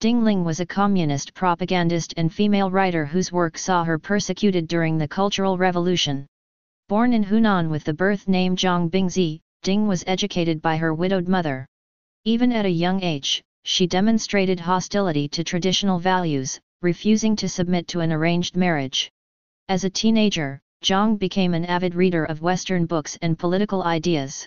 Ding Ling was a communist propagandist and female writer whose work saw her persecuted during the Cultural Revolution. Born in Hunan with the birth name Zhang Bingzi, Ding was educated by her widowed mother. Even at a young age, she demonstrated hostility to traditional values, refusing to submit to an arranged marriage. As a teenager, Zhang became an avid reader of Western books and political ideas.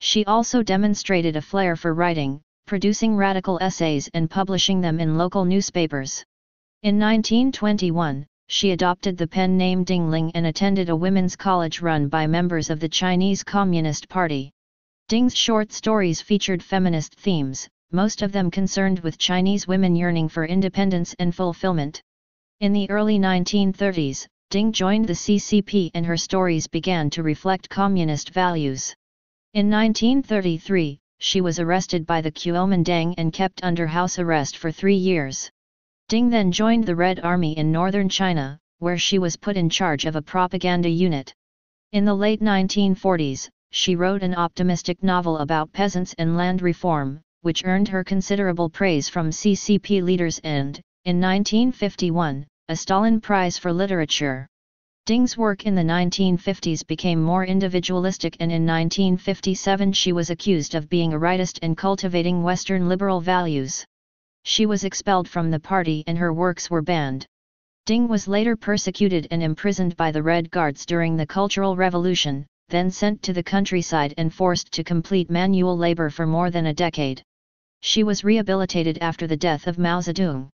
She also demonstrated a flair for writing, producing radical essays and publishing them in local newspapers. In 1921, she adopted the pen name Ding Ling and attended a women's college run by members of the Chinese Communist Party. Ding's short stories featured feminist themes, most of them concerned with Chinese women yearning for independence and fulfillment. In the early 1930s, Ding joined the CCP and her stories began to reflect communist values. In 1933, she was arrested by the Kuomintang and kept under house arrest for three years. Ding then joined the Red Army in northern China, where she was put in charge of a propaganda unit. In the late 1940s, she wrote an optimistic novel about peasants and land reform, which earned her considerable praise from CCP leaders and, in 1951, a Stalin Prize for Literature. Ding's work in the 1950s became more individualistic and in 1957 she was accused of being a rightist and cultivating Western liberal values. She was expelled from the party and her works were banned. Ding was later persecuted and imprisoned by the Red Guards during the Cultural Revolution, then sent to the countryside and forced to complete manual labor for more than a decade. She was rehabilitated after the death of Mao Zedong.